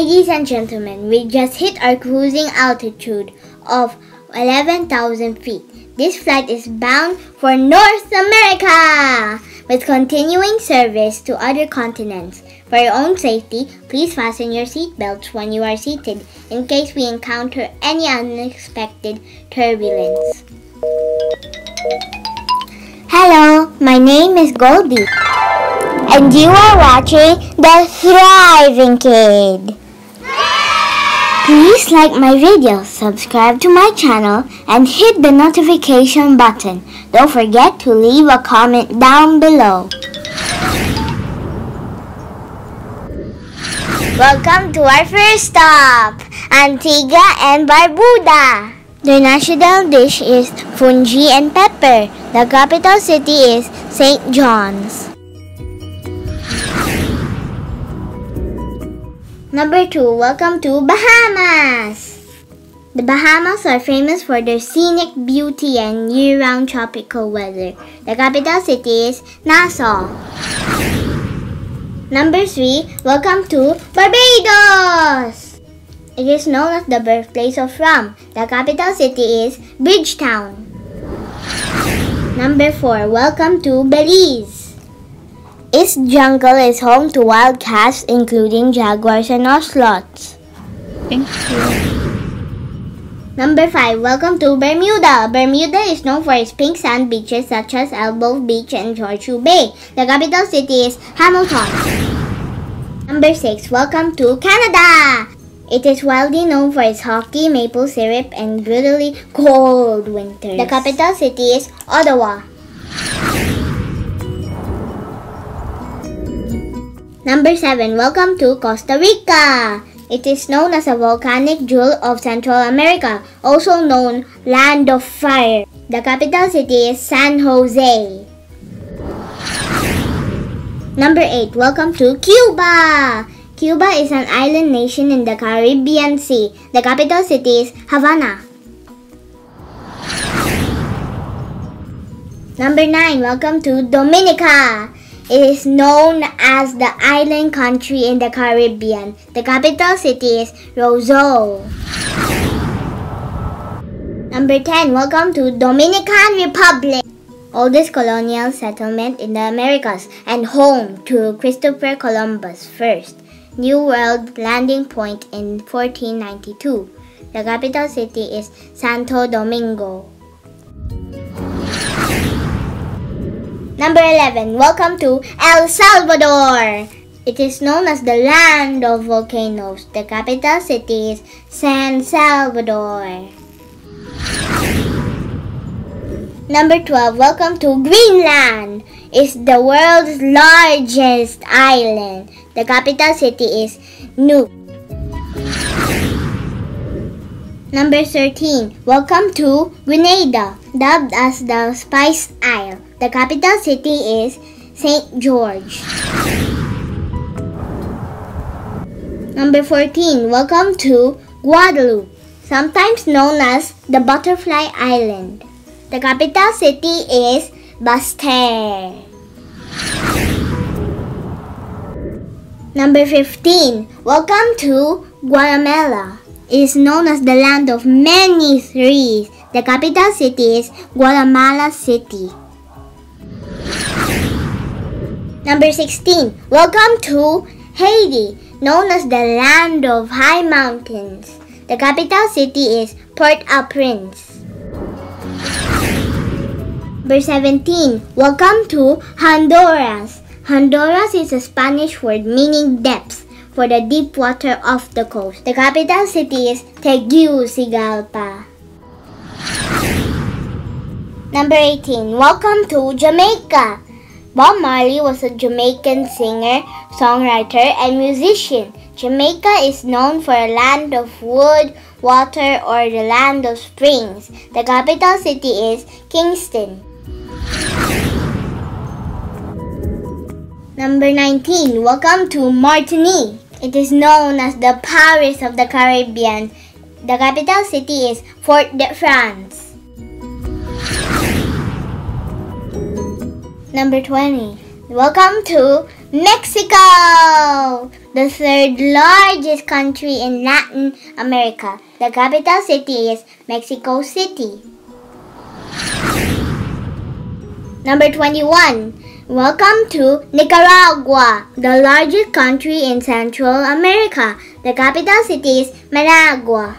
Ladies and gentlemen, we just hit our cruising altitude of 11,000 feet. This flight is bound for North America with continuing service to other continents. For your own safety, please fasten your seatbelts when you are seated in case we encounter any unexpected turbulence. Hello, my name is Goldie. And you are watching The Thriving Kid. Please like my video, subscribe to my channel, and hit the notification button. Don't forget to leave a comment down below. Welcome to our first stop, Antigua and Barbuda. The national dish is fungie and pepper. The capital city is St. John's. Number 2, welcome to Bahamas. The Bahamas are famous for their scenic beauty and year-round tropical weather. The capital city is Nassau. Number 3, welcome to Barbados. It is known as the birthplace of rum. The capital city is Bridgetown. Number 4, welcome to Belize. Its jungle is home to wild cats including jaguars and ocelots. Thank you. Number 5. Welcome to Bermuda. Bermuda is known for its pink sand beaches such as Elbow Beach and Tortuga Bay. The capital city is Hamilton. Number 6. Welcome to Canada. It is widely known for its hockey, maple syrup, and brutally cold winters. The capital city is Ottawa. Number 7. Welcome to Costa Rica. It is known as a volcanic jewel of Central America, also known Land of Fire. The capital city is San Jose. Number 8. Welcome to Cuba. Cuba is an island nation in the Caribbean Sea. The capital city is Havana. Number 9. Welcome to Dominica. It is known as the island country in the Caribbean. The capital city is Roseau. Number 10. Welcome to Dominican Republic. Oldest colonial settlement in the Americas and home to Christopher Columbus' first New World landing point in 1492. The capital city is Santo Domingo. Number 11. Welcome to El Salvador. It is known as the land of volcanoes. The capital city is San Salvador. Number 12. Welcome to Greenland. It's the world's largest island. The capital city is Nuuk. Number 13. Welcome to Grenada, dubbed as the Spice Isle. The capital city is St. George. Number 14. Welcome to Guadeloupe, sometimes known as the Butterfly Island. The capital city is Basseterre. Number 15. Welcome to Guatemala. It is known as the land of many trees. The capital city is Guatemala City. Number 16. Welcome to Haiti, known as the land of high mountains. The capital city is Port-au-Prince. Number 17. Welcome to Honduras. Honduras is a Spanish word meaning depths for the deep water off the coast. The capital city is Tegucigalpa. Number 18. Welcome to Jamaica. Bob Marley was a Jamaican singer, songwriter, and musician. Jamaica is known for a land of wood, water, or the land of springs. The capital city is Kingston. Number 19. Welcome to Martinique. It is known as the Paris of the Caribbean. The capital city is Fort de France. Number 20. Welcome to Mexico, the third largest country in Latin America. The capital city is Mexico City. Number 21. Welcome to Nicaragua, the largest country in Central America. The capital city is Managua.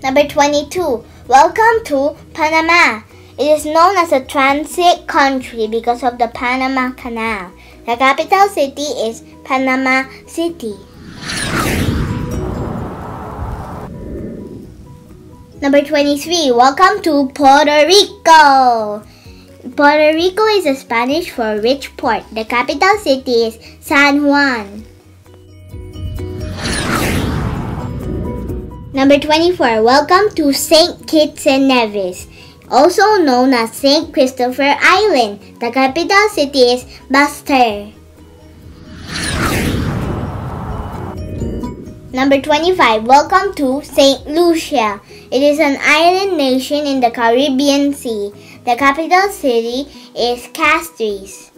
Number 22. Welcome to Panama. It is known as a transit country because of the Panama Canal. The capital city is Panama City. Number 23. Welcome to Puerto Rico. Puerto Rico is a Spanish for rich port. The capital city is San Juan. Number 24. Welcome to St. Kitts and Nevis, also known as St. Christopher Island. The capital city is Basseterre. Number 25. Welcome to St. Lucia. It is an island nation in the Caribbean Sea. The capital city is Castries.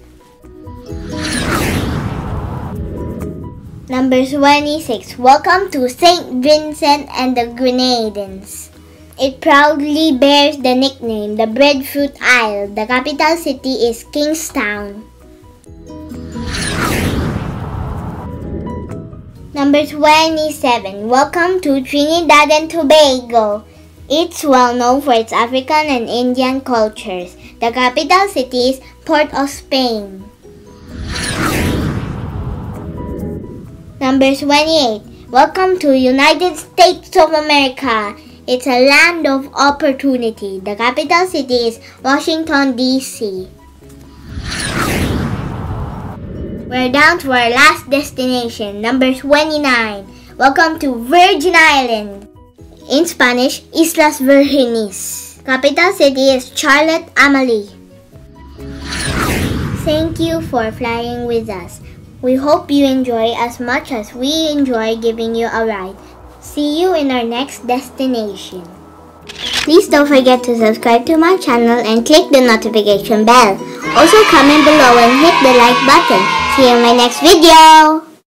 Number 26. Welcome to St. Vincent and the Grenadines. It proudly bears the nickname the Breadfruit Isle. The capital city is Kingstown. Number 27. Welcome to Trinidad and Tobago. It's well known for its African and Indian cultures. The capital city is Port of Spain. Number 28. Welcome to United States of America. It's a land of opportunity. The capital city is Washington, D.C. We're down to our last destination, number 29. Welcome to Virgin Island. In Spanish, Islas Virgenes. Capital city is Charlotte Amalie. Thank you for flying with us. We hope you enjoy as much as we enjoy giving you a ride. See you in our next destination. Please don't forget to subscribe to my channel and click the notification bell. Also comment below and hit the like button. See you in my next video.